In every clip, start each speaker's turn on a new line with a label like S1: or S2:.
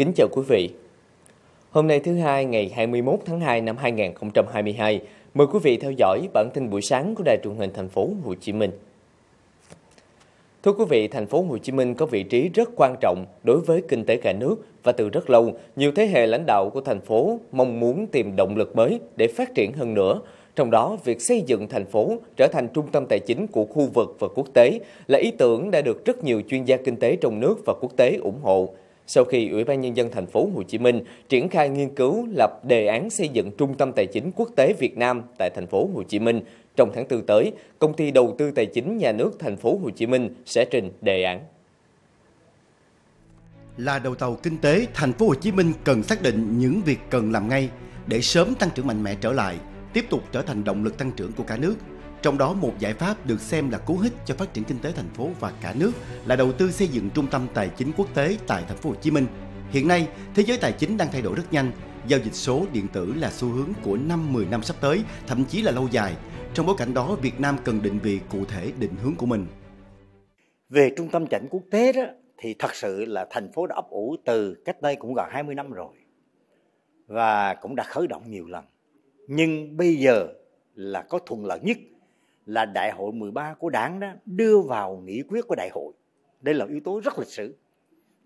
S1: Kính chào quý vị. Hôm nay thứ hai ngày 21 tháng 2 năm 2022, mời quý vị theo dõi bản tin buổi sáng của Đài truyền hình thành phố Hồ Chí Minh. Thưa quý vị, thành phố Hồ Chí Minh có vị trí rất quan trọng đối với kinh tế cả nước và từ rất lâu, nhiều thế hệ lãnh đạo của thành phố mong muốn tìm động lực mới để phát triển hơn nữa. Trong đó, việc xây dựng thành phố trở thành trung tâm tài chính của khu vực và quốc tế là ý tưởng đã được rất nhiều chuyên gia kinh tế trong nước và quốc tế ủng hộ sau khi Ủy ban nhân dân thành phố Hồ Chí Minh triển khai nghiên cứu lập đề án xây dựng trung tâm tài chính quốc tế Việt Nam tại thành phố Hồ Chí Minh, trong tháng 4 tới, công ty đầu tư tài chính nhà nước thành phố Hồ Chí Minh sẽ trình đề án.
S2: Là đầu tàu kinh tế, thành phố Hồ Chí Minh cần xác định những việc cần làm ngay để sớm tăng trưởng mạnh mẽ trở lại, tiếp tục trở thành động lực tăng trưởng của cả nước trong đó một giải pháp được xem là cú hích cho phát triển kinh tế thành phố và cả nước là đầu tư xây dựng trung tâm tài chính quốc tế tại thành phố Hồ Chí Minh. Hiện nay, thế giới tài chính đang thay đổi rất nhanh, giao dịch số điện tử là xu hướng của năm 10 năm sắp tới, thậm chí là lâu dài. Trong bối cảnh đó, Việt Nam cần định vị cụ thể định hướng của mình.
S3: Về trung tâm chảnh quốc tế đó thì thật sự là thành phố đã ấp ủ từ cách đây cũng gần 20 năm rồi và cũng đã khởi động nhiều lần. Nhưng bây giờ là có thuận lợi nhất là đại hội 13 của đảng đó đưa vào nghị quyết của đại hội. Đây là yếu tố rất lịch sử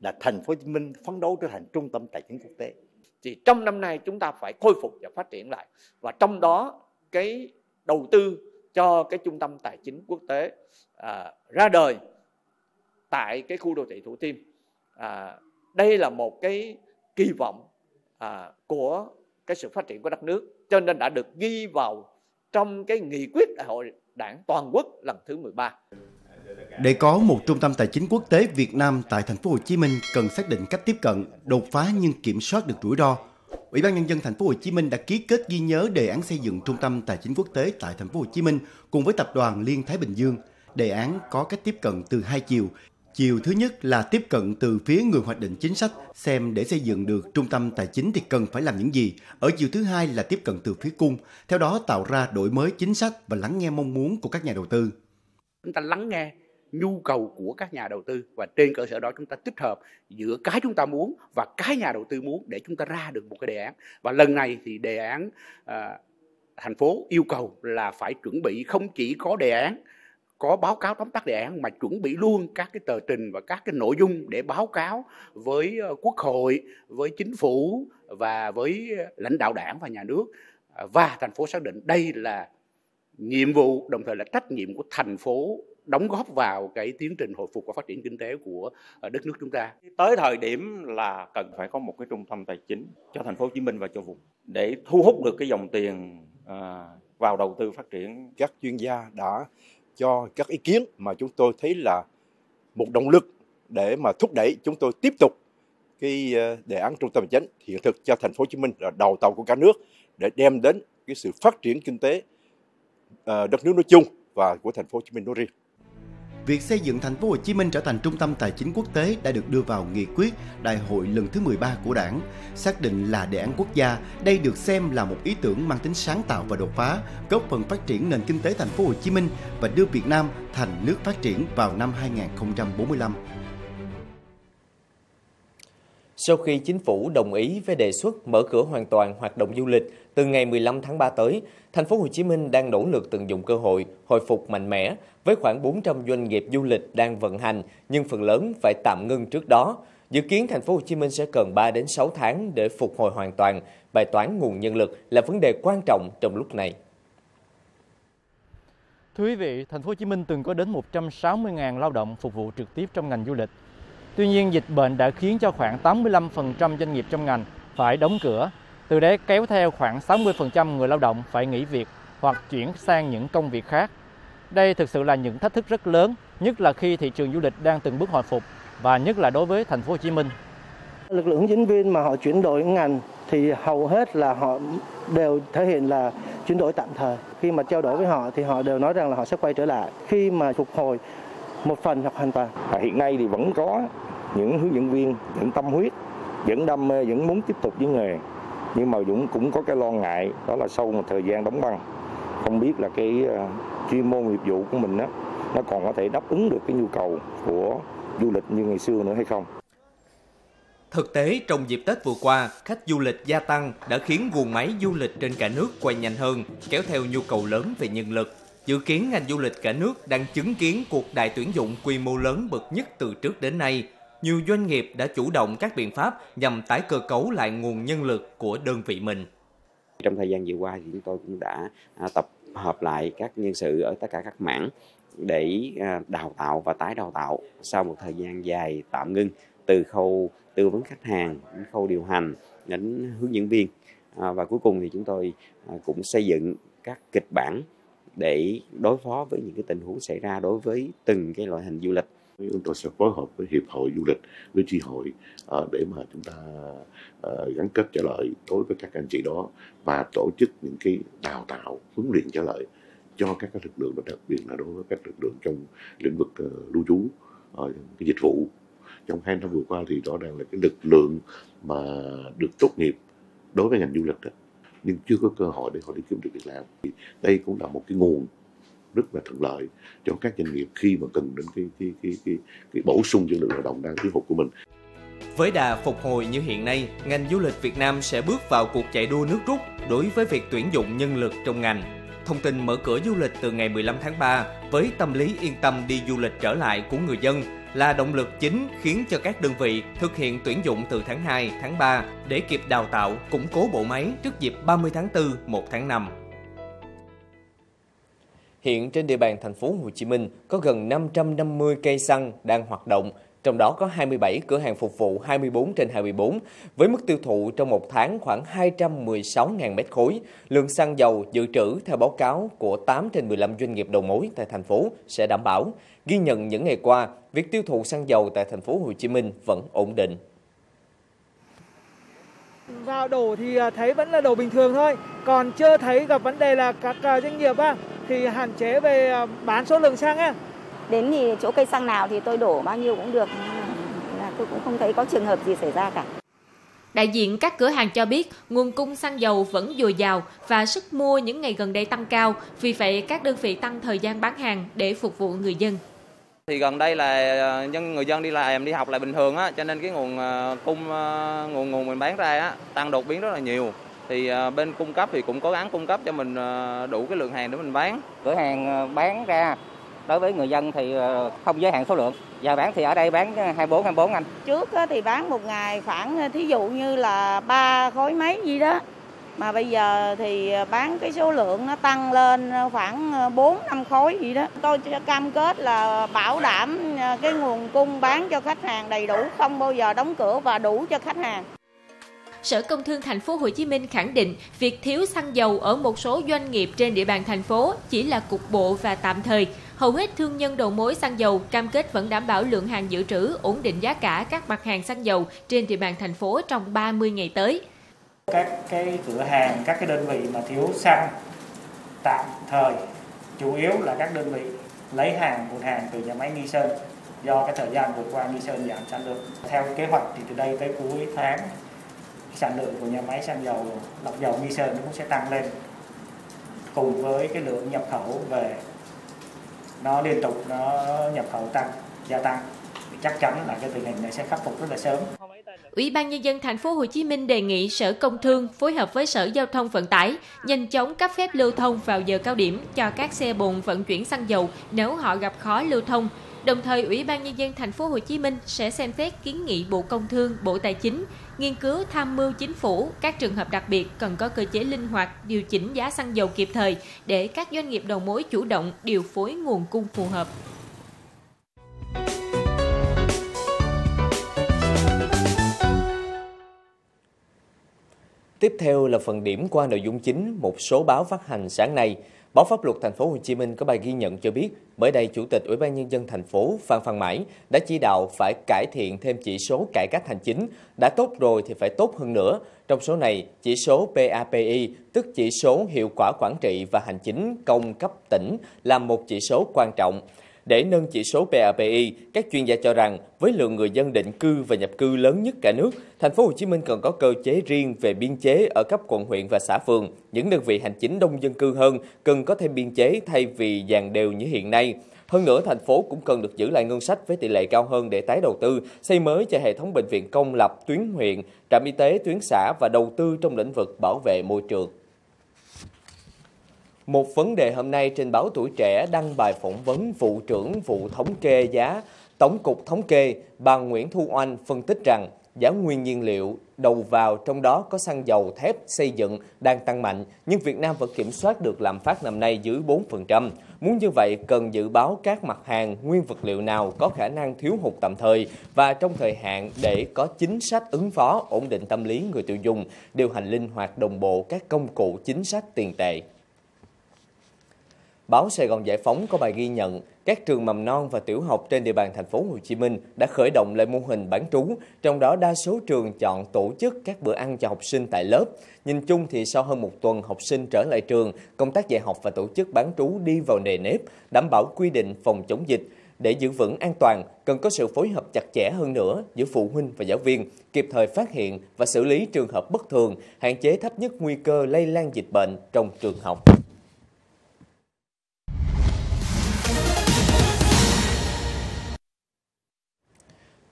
S3: là thành phố Hồ Chí Minh phấn đấu trở thành trung tâm tài chính quốc tế.
S4: Thì trong năm nay chúng ta phải khôi phục và phát triển lại và trong đó cái đầu tư cho cái trung tâm tài chính quốc tế à, ra đời tại cái khu đô thị Thủ Thiêm. À, đây là một cái kỳ vọng à, của cái sự phát triển của đất nước cho nên đã được ghi vào trong cái nghị quyết đại hội đảng toàn quốc lần thứ 13.
S2: Để có một trung tâm tài chính quốc tế Việt Nam tại thành phố Hồ Chí Minh cần xác định cách tiếp cận, đột phá nhưng kiểm soát được rủi ro. Ủy ban nhân dân thành phố Hồ Chí Minh đã ký kết ghi nhớ đề án xây dựng trung tâm tài chính quốc tế tại thành phố Hồ Chí Minh cùng với tập đoàn Liên Thái Bình Dương. Đề án có cách tiếp cận từ hai chiều, Chiều thứ nhất là tiếp cận từ phía người hoạch định chính sách, xem để xây dựng được trung tâm tài chính thì cần phải làm những gì. Ở chiều thứ hai là tiếp cận từ phía cung, theo đó tạo ra đổi mới chính sách và lắng nghe mong muốn của các nhà đầu tư.
S5: Chúng ta lắng nghe nhu cầu của các nhà đầu tư và trên cơ sở đó chúng ta tích hợp giữa cái chúng ta muốn và cái nhà đầu tư muốn để chúng ta ra được một cái đề án. Và lần này thì đề án à, thành phố yêu cầu là phải chuẩn bị không chỉ có đề án có báo cáo tóm tắt đề án mà chuẩn bị luôn các cái tờ trình và các cái nội dung để báo cáo với ờ, quốc hội, với chính phủ và với lãnh đạo đảng và nhà nước và thành phố xác định đây là nhiệm vụ đồng thời là trách nhiệm của thành phố đóng góp vào cái tiến trình hồi phục và phát triển kinh tế của ờ, đất nước chúng ta.
S6: Tới thời điểm là cần phải có một cái trung tâm tài chính cho thành phố Hồ Chí Minh và cho vùng để thu hút được cái dòng tiền à, vào đầu tư phát triển.
S7: Các chuyên gia đã cho các ý kiến mà chúng tôi thấy là một động lực để mà thúc đẩy chúng tôi tiếp tục cái ờ, đề án trung tâm chính hiện thực cho thành phố Hồ Chí Minh là đầu tàu của cả nước để đem đến cái sự phát triển kinh tế ờ, đất nước nói chung và của thành phố Hồ Chí Minh nói riêng.
S2: Việc xây dựng thành phố Hồ Chí Minh trở thành trung tâm tài chính quốc tế đã được đưa vào nghị quyết đại hội lần thứ 13 của Đảng, xác định là đề án quốc gia. Đây được xem là một ý tưởng mang tính sáng tạo và đột phá, góp phần phát triển nền kinh tế thành phố Hồ Chí Minh và đưa Việt Nam thành nước phát triển vào năm 2045.
S1: Sau khi chính phủ đồng ý với đề xuất mở cửa hoàn toàn hoạt động du lịch từ ngày 15 tháng 3 tới, thành phố Hồ Chí Minh đang nỗ lực tận dụng cơ hội hồi phục mạnh mẽ với khoảng 400 doanh nghiệp du lịch đang vận hành nhưng phần lớn phải tạm ngưng trước đó. Dự kiến thành phố Hồ Chí Minh sẽ cần 3 đến 6 tháng để phục hồi hoàn toàn. Bài toán nguồn nhân lực là vấn đề quan trọng trong lúc này.
S8: Thưa quý vị, thành phố Hồ Chí Minh từng có đến 160.000 lao động phục vụ trực tiếp trong ngành du lịch. Tuy nhiên, dịch bệnh đã khiến cho khoảng 85% doanh nghiệp trong ngành phải đóng cửa, từ đấy kéo theo khoảng 60% người lao động phải nghỉ việc hoặc chuyển sang những công việc khác. Đây thực sự là những thách thức rất lớn, nhất là khi thị trường du lịch đang từng bước hồi phục và nhất là đối với thành phố Hồ Chí Minh.
S9: Lực lượng chính viên mà họ chuyển đổi ngành thì hầu hết là họ đều thể hiện là chuyển đổi tạm thời. Khi mà trao đổi với họ thì họ đều nói rằng là họ sẽ quay trở lại khi mà phục hồi một phần hoặc hoàn toàn.
S10: À, hiện nay thì vẫn có những hướng dẫn viên, những tâm huyết, vẫn đam mê, vẫn muốn tiếp tục với nghề. Nhưng mà Dũng cũng có cái lo ngại đó là sau một thời gian đóng băng, không biết là cái uh, chuyên môn nghiệp vụ của mình đó, nó còn có thể đáp ứng được cái nhu cầu của du lịch như ngày xưa nữa hay không.
S1: Thực tế, trong dịp Tết vừa qua, khách du lịch gia tăng đã khiến guồng máy du lịch trên cả nước quay nhanh hơn, kéo theo nhu cầu lớn về nhân lực. Dự kiến ngành du lịch cả nước đang chứng kiến cuộc đại tuyển dụng quy mô lớn bậc nhất từ trước đến nay. Nhiều doanh nghiệp đã chủ động các biện pháp nhằm tái cơ cấu lại nguồn nhân lực của đơn vị mình.
S11: Trong thời gian vừa qua thì chúng tôi cũng đã à, tập hợp lại các nhân sự ở tất cả các mảng để à, đào tạo và tái đào tạo sau một thời gian dài tạm ngưng, từ khâu tư vấn khách hàng, đến khâu điều hành, đến hướng dẫn viên à, và cuối cùng thì chúng tôi cũng xây dựng các kịch bản để đối phó với những cái tình huống xảy ra đối với từng cái loại hình du lịch.
S12: Chúng tôi sẽ phối hợp với hiệp hội du lịch với tri hội ờ, để mà chúng ta ờ, gắn kết trả lời đối với các anh chị đó và tổ chức những cái đào tạo huấn luyện trả lời cho các cái lực lượng đó đặc biệt là đối với các lực lượng trong lĩnh vực ờ, lưu trú cái dịch vụ. Trong hai năm vừa qua thì rõ ràng là cái lực lượng mà được tốt nghiệp đối với ngành du lịch đó, nhưng chưa có cơ hội để họ đi kiếm được việc làm thì đây cũng là một cái nguồn rất là thuận lợi cho các doanh nghiệp khi mà cần đến cái cái cái cái, cái bổ sung cho lượng lao động đang thiếu hụt của mình.
S1: Với đà phục hồi như hiện nay, ngành du lịch Việt Nam sẽ bước vào cuộc chạy đua nước rút đối với việc tuyển dụng nhân lực trong ngành. Thông tin mở cửa du lịch từ ngày 15 tháng 3 với tâm lý yên tâm đi du lịch trở lại của người dân là động lực chính khiến cho các đơn vị thực hiện tuyển dụng từ tháng 2, tháng 3 để kịp đào tạo, củng cố bộ máy trước dịp 30 tháng 4, 1 tháng 5. Hiện trên địa bàn thành phố Hồ Chí Minh có gần 550 cây xăng đang hoạt động, trong đó có 27 cửa hàng phục vụ 24 trên 24, với mức tiêu thụ trong một tháng khoảng 216.000 mét khối. Lượng xăng dầu dự trữ theo báo cáo của 8 trên 15 doanh nghiệp đầu mối tại thành phố sẽ đảm bảo. Ghi nhận những ngày qua, việc tiêu thụ xăng dầu tại thành phố Hồ Chí Minh vẫn ổn định.
S13: Vào đổ thì à, thấy vẫn là đổ bình thường thôi, còn chưa thấy gặp vấn đề là các à, doanh nghiệp á, thì hạn chế về à, bán số lượng xăng á.
S14: Đến thì chỗ cây xăng nào thì tôi đổ bao nhiêu cũng được, là tôi cũng không thấy có trường hợp gì xảy ra cả.
S15: Đại diện các cửa hàng cho biết nguồn cung xăng dầu vẫn dồi dào và sức mua những ngày gần đây tăng cao, vì vậy các đơn vị tăng thời gian bán hàng để phục vụ người dân.
S16: Thì gần đây là ờ, nhân người dân đi làm đi học lại bình thường á, cho nên cái nguồn ờ, cung ờ, nguồn nguồn mình bán ra á tăng đột biến rất là nhiều. Thì bên cung cấp thì cũng cố gắng cung cấp cho mình đủ cái lượng hàng để mình bán.
S17: Cửa hàng bán ra đối với người dân thì không giới hạn số lượng. Giờ bán thì ở đây bán 24 24 anh.
S14: Trước thì bán một ngày khoảng thí dụ như là ba khối mấy gì đó mà bây giờ thì à, bán cái số lượng nó tăng lên khoảng à, 4 năm khối gì đó. Tôi cam kết là bảo đảm à, cái nguồn cung bán cho khách hàng đầy đủ, không bao giờ đóng cửa và đủ cho khách hàng.
S15: Sở Công Thương Thành phố Hồ Chí Minh khẳng định việc thiếu xăng dầu ở một số doanh nghiệp trên địa bàn thành phố chỉ là cục bộ và tạm thời. Hầu hết thương nhân đầu mối xăng dầu cam kết vẫn đảm bảo lượng hàng dự trữ, ổn định giá cả các mặt hàng xăng dầu trên địa bàn thành phố trong 30 ngày tới
S18: các cái cửa hàng, các cái đơn vị mà thiếu xăng tạm thời, chủ yếu là các đơn vị lấy hàng nguồn hàng từ nhà máy nghi sơn. Do cái thời gian vừa qua nghi sơn giảm sản lượng. Theo kế hoạch thì từ đây tới cuối tháng, sản lượng của nhà máy xăng dầu, lọc dầu nghi sơn cũng sẽ tăng lên. Cùng với cái lượng nhập khẩu về, nó liên tục nó nhập khẩu tăng, gia tăng. Thì chắc chắn là cái tình hình này sẽ khắc phục rất là sớm.
S15: Ủy ban nhân dân thành phố Hồ Chí Minh đề nghị Sở Công Thương phối hợp với Sở Giao thông Vận tải nhanh chóng cấp phép lưu thông vào giờ cao điểm cho các xe bồn vận chuyển xăng dầu nếu họ gặp khó lưu thông. Đồng thời, Ủy ban nhân dân thành phố Hồ Chí Minh sẽ xem xét kiến nghị Bộ Công Thương, Bộ Tài chính nghiên cứu tham mưu chính phủ các trường hợp đặc biệt cần có cơ chế linh hoạt điều chỉnh giá xăng dầu kịp thời để các doanh nghiệp đầu mối chủ động điều phối nguồn cung phù hợp.
S1: Tiếp theo là phần điểm qua nội dung chính một số báo phát hành sáng nay. Báo Pháp luật Thành phố Hồ Chí Minh có bài ghi nhận cho biết, mới đây Chủ tịch Ủy ban nhân dân thành phố Phan Văn Mãi đã chỉ đạo phải cải thiện thêm chỉ số cải cách hành chính, đã tốt rồi thì phải tốt hơn nữa. Trong số này, chỉ số PAPI, tức chỉ số hiệu quả quản trị và hành chính công cấp tỉnh là một chỉ số quan trọng. Để nâng chỉ số PAPI, các chuyên gia cho rằng với lượng người dân định cư và nhập cư lớn nhất cả nước, thành phố Hồ Chí Minh cần có cơ chế riêng về biên chế ở cấp quận huyện và xã phường. Những đơn vị hành chính đông dân cư hơn cần có thêm biên chế thay vì dàn đều như hiện nay. Hơn nữa, thành phố cũng cần được giữ lại ngân sách với tỷ lệ cao hơn để tái đầu tư, xây mới cho hệ thống bệnh viện công lập, tuyến huyện, trạm y tế, tuyến xã và đầu tư trong lĩnh vực bảo vệ môi trường. Một vấn đề hôm nay trên báo Tuổi Trẻ đăng bài phỏng vấn vụ trưởng vụ thống kê giá Tổng cục Thống kê, bà Nguyễn Thu Oanh phân tích rằng giá nguyên nhiên liệu đầu vào trong đó có xăng dầu, thép, xây dựng đang tăng mạnh, nhưng Việt Nam vẫn kiểm soát được lạm phát năm nay dưới 4%. Muốn như vậy, cần dự báo các mặt hàng, nguyên vật liệu nào có khả năng thiếu hụt tạm thời và trong thời hạn để có chính sách ứng phó, ổn định tâm lý người tiêu dùng, điều hành linh hoạt đồng bộ các công cụ chính sách tiền tệ. Báo Sài Gòn Giải phóng có bài ghi nhận các trường mầm non và tiểu học trên địa bàn thành phố Hồ Chí Minh đã khởi động lại mô hình bán trú, trong đó đa số trường chọn tổ chức các bữa ăn cho học sinh tại lớp. Nhìn chung thì sau hơn một tuần học sinh trở lại trường, công tác dạy học và tổ chức bán trú đi vào nề nếp, đảm bảo quy định phòng chống dịch. Để giữ vững an toàn, cần có sự phối hợp chặt chẽ hơn nữa giữa phụ huynh và giáo viên, kịp thời phát hiện và xử lý trường hợp bất thường, hạn chế thấp nhất nguy cơ lây lan dịch bệnh trong trường học.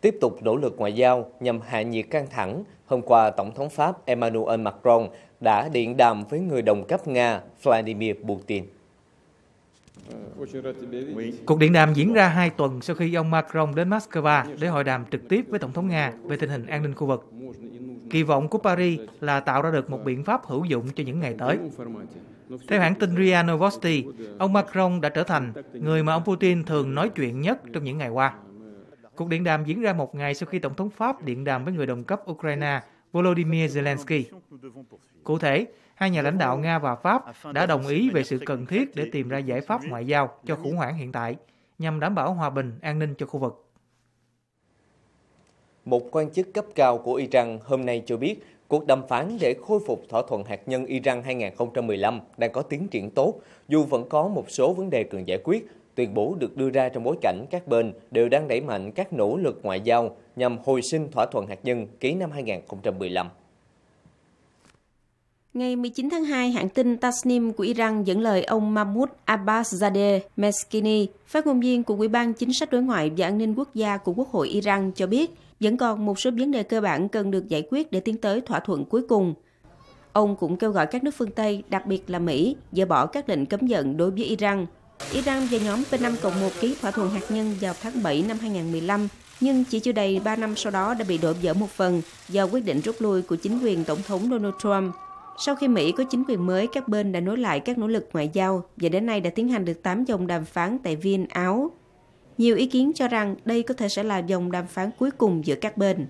S1: Tiếp tục nỗ lực ngoại giao nhằm hạ nhiệt căng thẳng, hôm qua Tổng thống Pháp Emmanuel Macron đã điện đàm với người đồng cấp Nga Vladimir Putin.
S19: Cuộc điện đàm diễn ra hai tuần sau khi ông Macron đến Moscow để hội đàm trực tiếp với Tổng thống Nga về tình hình an ninh khu vực. Kỳ vọng của Paris là tạo ra được một biện pháp hữu dụng cho những ngày tới. Theo hãng tin RIA Novosti, ông Macron đã trở thành người mà ông Putin thường nói chuyện nhất trong những ngày qua. Cuộc điện đàm diễn ra một ngày sau khi Tổng thống Pháp điện đàm với người đồng cấp Ukraine Volodymyr Zelensky. Cụ thể, hai nhà lãnh đạo Nga và Pháp đã đồng ý về sự cần thiết để tìm ra giải pháp ngoại giao cho khủng hoảng hiện tại, nhằm đảm bảo hòa bình, an ninh cho khu vực.
S1: Một quan chức cấp cao của Iran hôm nay cho biết cuộc đàm phán để khôi phục thỏa thuận hạt nhân Iran 2015 đang có tiến triển tốt, dù vẫn có một số vấn đề cần giải quyết Tuyên bố được đưa ra trong bối cảnh các bên đều đang đẩy mạnh các nỗ lực ngoại giao nhằm hồi sinh thỏa thuận hạt nhân ký năm 2015.
S20: Ngày 19 tháng 2, hãng tin Tasnim của Iran dẫn lời ông Mahmoud Abbaszadeh Meskini, phát ngôn viên của Ủy ban Chính sách Đối ngoại và An ninh Quốc gia của Quốc hội Iran cho biết vẫn còn một số vấn đề cơ bản cần được giải quyết để tiến tới thỏa thuận cuối cùng. Ông cũng kêu gọi các nước phương Tây, đặc biệt là Mỹ, dỡ bỏ các lệnh cấm vận đối với Iran Iran và nhóm P5 cộng 1 ký thỏa thuận hạt nhân vào tháng 7 năm 2015, nhưng chỉ chưa đầy 3 năm sau đó đã bị đổ vỡ một phần do quyết định rút lui của chính quyền Tổng thống Donald Trump. Sau khi Mỹ có chính quyền mới, các bên đã nối lại các nỗ lực ngoại giao và đến nay đã tiến hành được 8 vòng đàm phán tại Viên, Áo. Nhiều ý kiến cho rằng đây có thể sẽ là vòng đàm phán cuối cùng giữa các bên.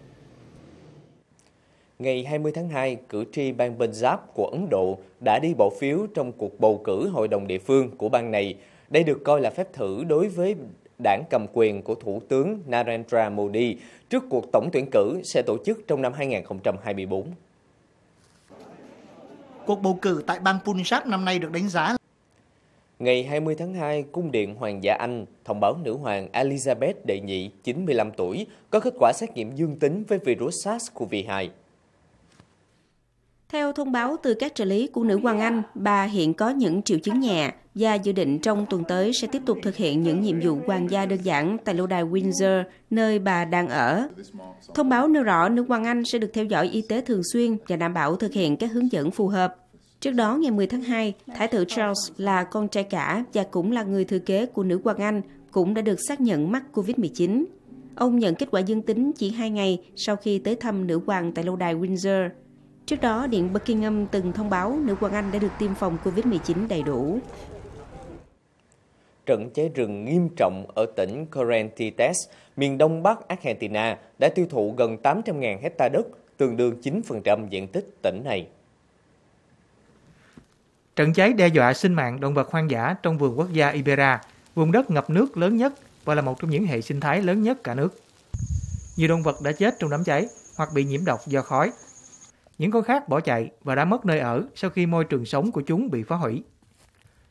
S1: Ngày 20 tháng 2, cử tri bang Punjab của Ấn Độ đã đi bỏ phiếu trong cuộc bầu cử hội đồng địa phương của bang này đây được coi là phép thử đối với đảng cầm quyền của Thủ tướng Narendra Modi trước cuộc tổng tuyển cử sẽ tổ chức trong năm 2024.
S21: Cuộc bầu cử tại bang Punjab năm nay được đánh giá
S1: Ngày 20 tháng 2, Cung điện Hoàng gia Anh thông báo nữ hoàng Elizabeth đệ nhị 95 tuổi có kết quả xét nghiệm dương tính với virus SARS-CoV-2.
S20: Theo thông báo từ các trợ lý của nữ hoàng Anh, bà hiện có những triệu chứng nhẹ và dự định trong tuần tới sẽ tiếp tục thực hiện những nhiệm vụ hoàng gia đơn giản tại lâu đài Windsor, nơi bà đang ở. Thông báo nêu rõ nữ hoàng Anh sẽ được theo dõi y tế thường xuyên và đảm bảo thực hiện các hướng dẫn phù hợp. Trước đó, ngày 10 tháng 2, Thái tử Charles là con trai cả và cũng là người thừa kế của nữ hoàng Anh, cũng đã được xác nhận mắc COVID-19. Ông nhận kết quả dương tính chỉ hai ngày sau khi tới thăm nữ hoàng tại lâu đài Windsor. Trước đó, Điện Buckingham từng thông báo nữ hoàng Anh đã được tiêm phòng COVID-19 đầy đủ.
S1: Trận cháy rừng nghiêm trọng ở tỉnh Corrientes, miền đông bắc Argentina đã tiêu thụ gần 800.000 hecta đất, tương đương 9% diện tích tỉnh này.
S19: Trận cháy đe dọa sinh mạng động vật hoang dã trong vườn quốc gia Ibera, vùng đất ngập nước lớn nhất và là một trong những hệ sinh thái lớn nhất cả nước. Nhiều động vật đã chết trong đám cháy hoặc bị nhiễm độc do khói, những con khác bỏ chạy và đã mất nơi ở sau khi môi trường sống của chúng bị phá hủy.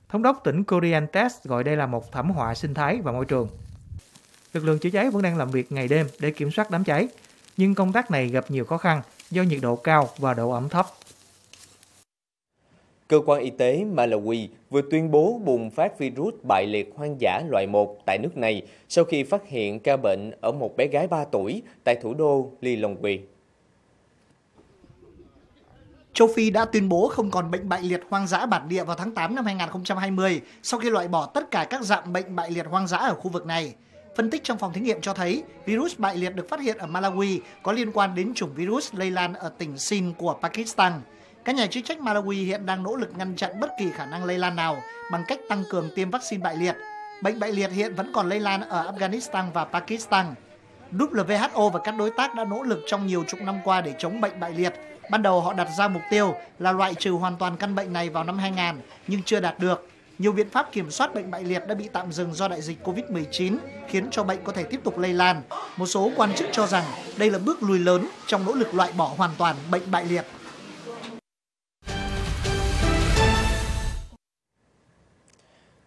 S19: Thống đốc tỉnh Corrientes gọi đây là một thảm họa sinh thái và môi trường. Lực lượng chữa cháy vẫn đang làm việc ngày đêm để kiểm soát đám cháy, nhưng công tác này gặp nhiều khó khăn do nhiệt độ cao và độ ẩm thấp.
S1: Cơ quan y tế Malawi vừa tuyên bố bùng phát virus bại liệt hoang dã loại 1 tại nước này sau khi phát hiện ca bệnh ở một bé gái 3 tuổi tại thủ đô Lilongwe.
S21: Châu Phi đã tuyên bố không còn bệnh bại liệt hoang dã bản địa vào tháng 8 năm 2020 sau khi loại bỏ tất cả các dạng bệnh bại liệt hoang dã ở khu vực này. Phân tích trong phòng thí nghiệm cho thấy, virus bại liệt được phát hiện ở Malawi có liên quan đến chủng virus lây lan ở tỉnh Sindh của Pakistan. Các nhà chức trách Malawi hiện đang nỗ lực ngăn chặn bất kỳ khả năng lây lan nào bằng cách tăng cường tiêm vaccine bại liệt. Bệnh bại liệt hiện vẫn còn lây lan ở Afghanistan và Pakistan. WHO và các đối tác đã nỗ lực trong nhiều chục năm qua để chống bệnh bại liệt. Ban đầu họ đặt ra mục tiêu là loại trừ hoàn toàn căn bệnh này vào năm 2000 nhưng chưa đạt được. Nhiều biện pháp kiểm soát bệnh bại liệt đã bị tạm dừng do đại dịch COVID-19, khiến cho bệnh có thể tiếp tục lây lan. Một số quan chức cho rằng đây là bước lùi lớn trong nỗ lực loại bỏ hoàn toàn bệnh bại liệt.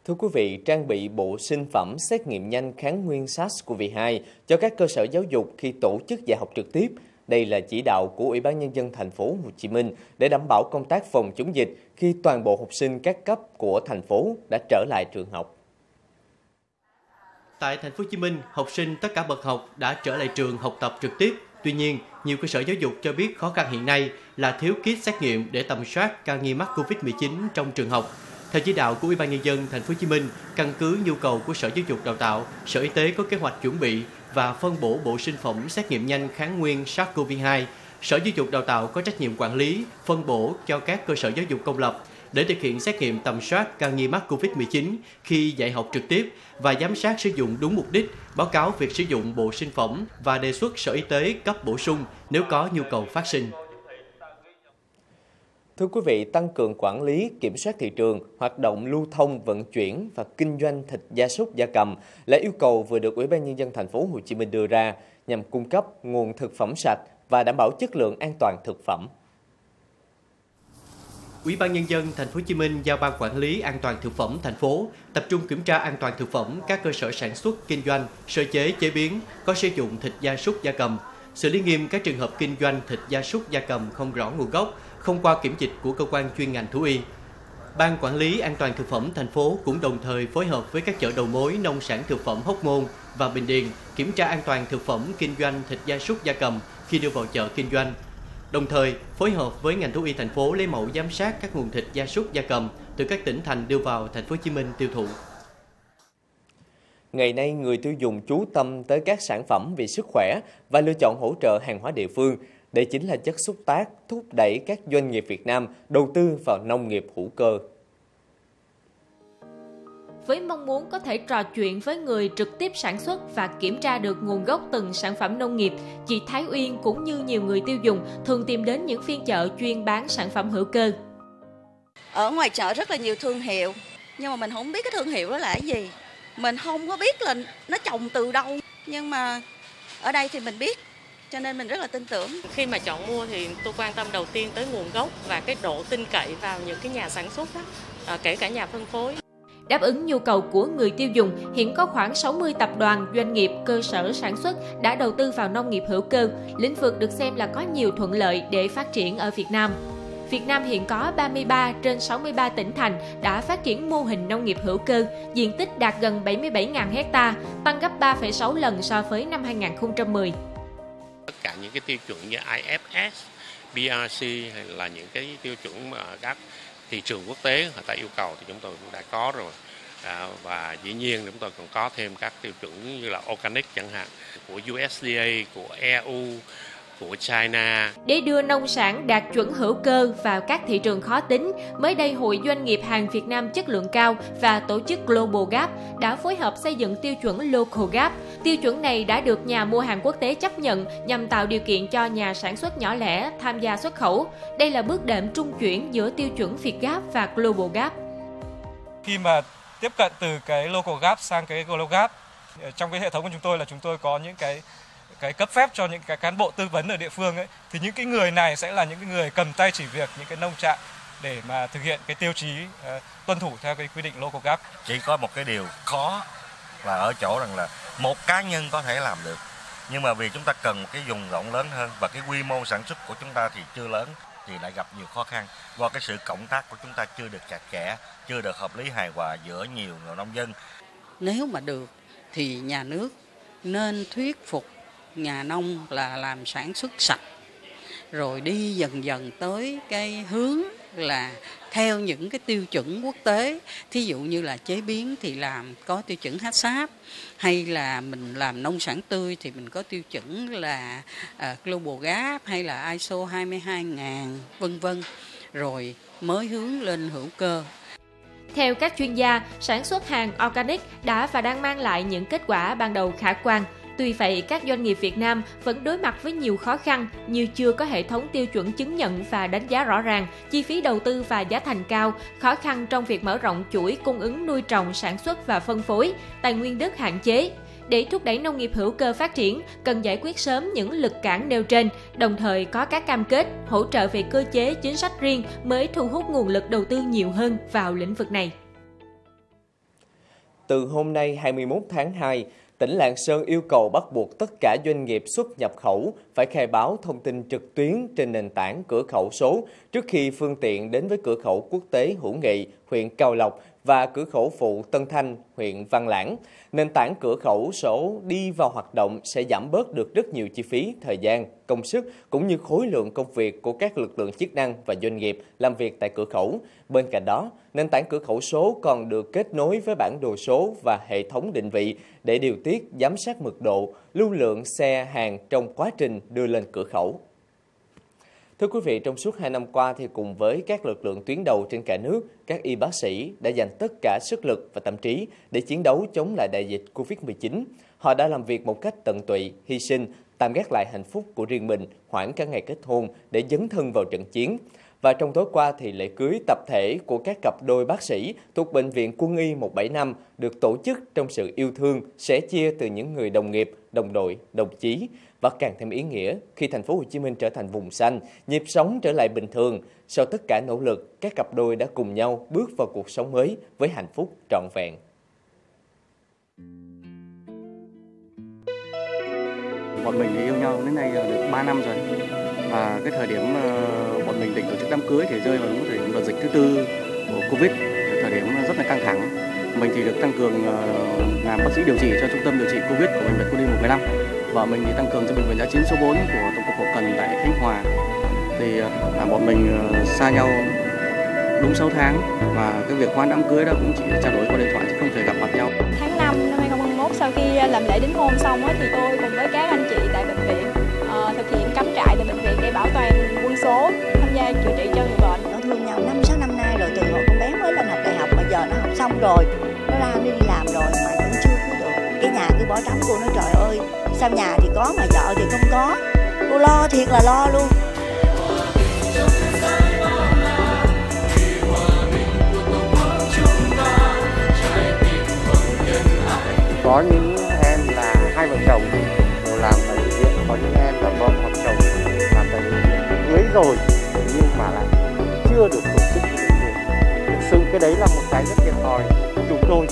S1: Thưa quý vị, trang bị bộ sinh phẩm xét nghiệm nhanh kháng nguyên SARS-CoV-2 cho các cơ sở giáo dục khi tổ chức dạy học trực tiếp. Đây là chỉ đạo của Ủy ban nhân dân thành phố Hồ Chí Minh để đảm bảo công tác phòng chống dịch khi toàn bộ học sinh các cấp của thành phố đã trở lại trường học.
S22: Tại thành phố Hồ Chí Minh, học sinh tất cả bậc học đã trở lại trường học tập trực tiếp. Tuy nhiên, nhiều cơ sở giáo dục cho biết khó khăn hiện nay là thiếu kit xét nghiệm để tầm soát ca nghi mắc Covid-19 trong trường học theo chỉ đạo của Ủy ban nhân dân thành phố Hồ Chí Minh, căn cứ nhu cầu của Sở Giáo dục Đào tạo, Sở Y tế có kế hoạch chuẩn bị và phân bổ bộ sinh phẩm xét nghiệm nhanh kháng nguyên SARS-CoV-2. Sở Giáo dục Đào tạo có trách nhiệm quản lý, phân bổ cho các cơ sở giáo dục công lập để thực hiện xét nghiệm tầm soát ca nghi mắc COVID-19 khi dạy học trực tiếp và giám sát sử dụng đúng mục đích, báo cáo việc sử dụng bộ sinh phẩm và đề xuất Sở Y tế cấp bổ sung nếu có nhu cầu phát sinh.
S1: Thưa quý vị, tăng cường quản lý, kiểm soát thị trường, hoạt động lưu thông, vận chuyển và kinh doanh thịt gia súc gia cầm là yêu cầu vừa được Ủy ban nhân dân thành phố Hồ Chí Minh đưa ra nhằm cung cấp nguồn thực phẩm sạch và đảm bảo chất lượng an toàn thực phẩm.
S22: Ủy ban nhân dân thành phố Hồ Chí Minh giao ban quản lý an toàn thực phẩm thành phố tập trung kiểm tra an toàn thực phẩm các cơ sở sản xuất, kinh doanh, sơ chế, chế biến có sử dụng thịt gia súc gia cầm, xử lý nghiêm các trường hợp kinh doanh thịt gia súc gia cầm không rõ nguồn gốc, không qua kiểm dịch của cơ quan chuyên ngành thú y. Ban quản lý an toàn thực phẩm thành phố cũng đồng thời phối hợp với các chợ đầu mối nông sản thực phẩm Hóc Môn và Bình Điền kiểm tra an toàn thực phẩm kinh doanh thịt gia súc gia cầm khi đưa vào chợ kinh doanh. Đồng thời, phối hợp với ngành thú y thành phố lấy mẫu giám sát các nguồn thịt gia súc gia cầm từ các tỉnh thành đưa vào thành phố Hồ Chí Minh tiêu thụ.
S1: Ngày nay, người tiêu dùng chú tâm tới các sản phẩm vì sức khỏe và lựa chọn hỗ trợ hàng hóa địa phương đây chính là chất xúc tác thúc đẩy các doanh nghiệp Việt Nam đầu tư vào nông nghiệp hữu cơ.
S15: Với mong muốn có thể trò chuyện với người trực tiếp sản xuất và kiểm tra được nguồn gốc từng sản phẩm nông nghiệp, chị Thái Uyên cũng như nhiều người tiêu dùng thường tìm đến những phiên chợ chuyên bán sản phẩm hữu cơ.
S23: Ở ngoài chợ rất là nhiều thương hiệu, nhưng mà mình không biết cái thương hiệu đó là cái gì. Mình không có biết là nó trồng từ đâu, nhưng mà ở đây thì mình biết cho nên mình rất là tin tưởng.
S24: Khi mà chọn mua thì tôi quan tâm đầu tiên tới nguồn gốc và cái độ tin cậy vào những cái nhà sản xuất đó, à, kể cả nhà phân phối.
S15: Đáp ứng nhu cầu của người tiêu dùng, hiện có khoảng 60 tập đoàn, doanh nghiệp, cơ sở sản xuất đã đầu tư vào nông nghiệp hữu cơ, lĩnh vực được xem là có nhiều thuận lợi để phát triển ở Việt Nam. Việt Nam hiện có 33 trên 63 tỉnh thành đã phát triển mô hình nông nghiệp hữu cơ, diện tích đạt gần 77.000 hecta, tăng gấp 3,6 lần so với năm 2010
S25: tất cả những cái tiêu chuẩn như IFS, BRC hay là những cái tiêu chuẩn mà các thị trường quốc tế người ta yêu cầu thì chúng tôi cũng đã có rồi. À, và dĩ nhiên chúng tôi còn có thêm các tiêu chuẩn như là organic chẳng hạn của USDA, của EU của China.
S15: Để đưa nông sản đạt chuẩn hữu cơ vào các thị trường khó tính, mới đây Hội Doanh nghiệp hàng Việt Nam chất lượng cao và tổ chức Global Gap đã phối hợp xây dựng tiêu chuẩn Local Gap. Tiêu chuẩn này đã được nhà mua hàng quốc tế chấp nhận nhằm tạo điều kiện cho nhà sản xuất nhỏ lẻ tham gia xuất khẩu. Đây là bước đệm trung chuyển giữa tiêu chuẩn Việt Gap và Global Gap.
S26: Khi mà tiếp cận từ cái Local Gap sang cái Global Gap, trong cái hệ thống của chúng tôi là chúng tôi có những cái cái cấp phép cho những cái cán bộ tư vấn ở địa phương ấy thì những cái người này sẽ là những cái người cầm tay chỉ việc những cái nông trại để mà thực hiện cái tiêu chí uh, tuân thủ theo cái quy định local gap.
S27: Chỉ có một cái điều khó là ở chỗ rằng là một cá nhân có thể làm được nhưng mà vì chúng ta cần một cái vùng rộng lớn hơn và cái quy mô sản xuất của chúng ta thì chưa lớn
S28: thì lại gặp nhiều khó khăn do cái sự cộng tác của chúng ta chưa được chặt chẽ, chưa được hợp lý hài hòa giữa nhiều người nông dân.
S29: Nếu mà được thì nhà nước nên thuyết phục nhà nông là làm sản xuất sạch. Rồi đi dần dần tới cái hướng là theo những cái tiêu chuẩn quốc tế. Thí dụ như là chế biến thì làm có tiêu chuẩn HACCP hay là mình làm nông sản tươi thì mình có tiêu chuẩn là uh, Global Gap hay là ISO 22000 vân vân. Rồi mới hướng lên hữu cơ.
S15: Theo các chuyên gia, sản xuất hàng organic đã và đang mang lại những kết quả ban đầu khả quan. Tuy vậy, các doanh nghiệp Việt Nam vẫn đối mặt với nhiều khó khăn như chưa có hệ thống tiêu chuẩn chứng nhận và đánh giá rõ ràng, chi phí đầu tư và giá thành cao, khó khăn trong việc mở rộng chuỗi cung ứng nuôi trồng, sản xuất và phân phối, tài nguyên đất hạn chế. Để thúc đẩy nông nghiệp hữu cơ phát triển, cần giải quyết sớm những lực cản nêu trên, đồng thời có các cam kết, hỗ trợ về cơ chế, chính sách riêng mới thu hút nguồn lực đầu tư nhiều hơn vào lĩnh vực này.
S1: Từ hôm nay 21 tháng 2, tỉnh Lạng Sơn yêu cầu bắt buộc tất cả doanh nghiệp xuất nhập khẩu phải khai báo thông tin trực tuyến trên nền tảng cửa khẩu số trước khi phương tiện đến với cửa khẩu quốc tế Hữu Nghị, huyện Cao Lộc và cửa khẩu phụ Tân Thanh, huyện Văn Lãng. Nền tảng cửa khẩu số đi vào hoạt động sẽ giảm bớt được rất nhiều chi phí, thời gian, công sức cũng như khối lượng công việc của các lực lượng chức năng và doanh nghiệp làm việc tại cửa khẩu. Bên cạnh đó, nền tảng cửa khẩu số còn được kết nối với bản đồ số và hệ thống định vị để điều tiết giám sát mật độ, lưu lượng xe hàng trong quá trình đưa lên cửa khẩu. Thưa quý vị, trong suốt 2 năm qua thì cùng với các lực lượng tuyến đầu trên cả nước, các y bác sĩ đã dành tất cả sức lực và tâm trí để chiến đấu chống lại đại dịch Covid-19. Họ đã làm việc một cách tận tụy, hy sinh, tạm gác lại hạnh phúc của riêng mình, hoãn cả ngày kết hôn để dấn thân vào trận chiến. Và trong tối qua thì lễ cưới tập thể của các cặp đôi bác sĩ thuộc Bệnh viện Quân y 175 được tổ chức trong sự yêu thương, sẻ chia từ những người đồng nghiệp, đồng đội, đồng chí và càng thêm ý nghĩa khi thành phố Hồ Chí Minh trở thành vùng xanh, nhịp sống trở lại bình thường. Sau tất cả nỗ lực, các cặp đôi đã cùng nhau bước vào cuộc sống mới với hạnh phúc trọn vẹn.
S27: Bọn mình yêu nhau đến nay ờ, được 3 năm rồi và cái thời điểm ờ, bọn mình định chức đám cưới thì rơi vào đúng thời điểm đợt dịch thứ tư của Covid, thời điểm rất là căng thẳng. Mình thì được tăng cường ờ, làm bác sĩ điều trị cho trung tâm điều trị Covid của bệnh viện Quân y 115 vợ mình thì tăng cường cho bệnh viện giã chiến số 4 của tổng cục hậu cần tại Khánh Hòa thì ờ, là bọn mình ờ, xa nhau đúng 6 tháng và cái việc hoãn đám cưới đó cũng chỉ trao đổi qua điện thoại chứ không thể gặp mặt nhau.
S30: Tháng 5 năm 2021 sau khi làm lễ đính hôn xong thì tôi cùng với các anh chị tại bệnh viện thực hiện cắm trại tại bệnh viện để bảo toàn
S31: rồi, nó ra đi làm rồi mà vẫn chưa có được. Cái nhà cứ bỏ trống cô nói trời ơi sao nhà thì có mà vợ thì không có. Cô lo thiệt là lo luôn.
S27: Có những em là hai vợ chồng đều làm tại bệnh viện. Có những em là vợ hoặc chồng làm tại bệnh viện cưới rồi nhưng mà lại chưa được cái đấy là một cái rất thiệt thòi chúng tôi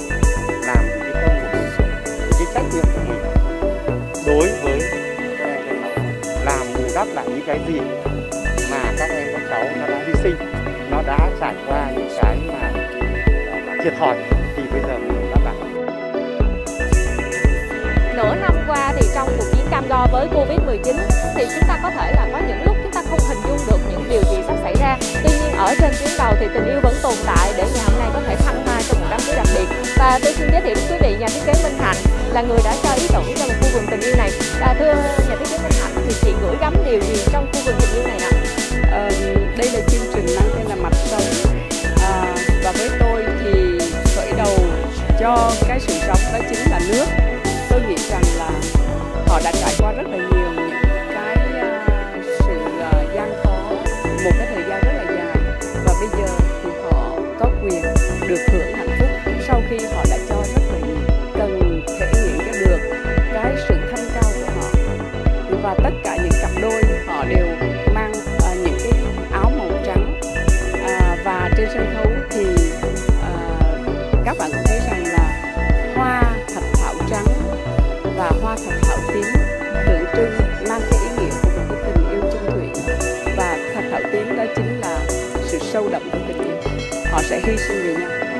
S27: làm cái công của mình cái trách nhiệm của mình. Đối với làm bù đắp lại những cái gì mà các em các cháu nó đã hy sinh nó đã trải qua những cái mà, ờ, mà thiệt thòi thì bây giờ mình đáp lại.
S30: Nửa năm qua thì trong cuộc chiến cam go với Covid-19 thì chúng ta có thể là có những lúc chúng ta không hình dung được những điều gì sắp xảy ra. Tuy nhiên ở trên tuyến đầu thì tình yêu vẫn tồn tại để ngày hôm nay có thể thăng hoa trong một đám cưới đặc biệt. Và tôi xin giới thiệu đến quý vị nhà thiết kế Minh Hạnh là người đã cho ý tưởng cho một khu vườn tình yêu này. À, thưa nhà thiết kế Minh Hạnh thì chị gửi gắm điều gì trong khu vườn tình yêu này ạ?
S32: À, đây là chương trình mang tên là mặt sống à, và với tôi thì khởi đầu cho cái sự sống đó chính là nước tôi nghĩ rằng là họ đã trải qua rất là nhiều những cái uh, sự uh, gian khó một cái thời quyền yêu
S33: họ sẽ hy sinh vì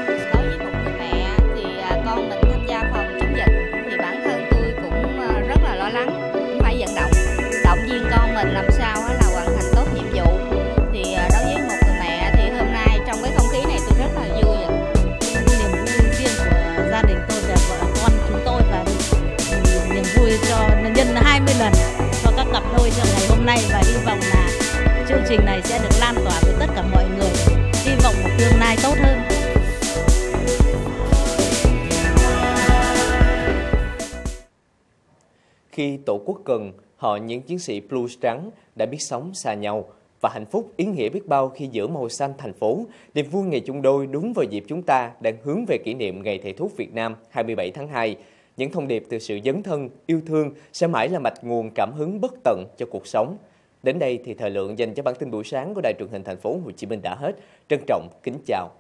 S1: Khi Tổ quốc cần, họ những chiến sĩ Blues trắng đã biết sống xa nhau và hạnh phúc ý nghĩa biết bao khi giữa màu xanh thành phố, niềm vui ngày chung đôi đúng vào dịp chúng ta đang hướng về kỷ niệm Ngày Thầy thuốc Việt Nam 27 tháng 2. Những thông điệp từ sự dấn thân, yêu thương sẽ mãi là mạch nguồn cảm hứng bất tận cho cuộc sống. Đến đây thì thời lượng dành cho bản tin buổi sáng của Đài truyền hình thành phố Hồ Chí Minh đã hết. Trân trọng kính chào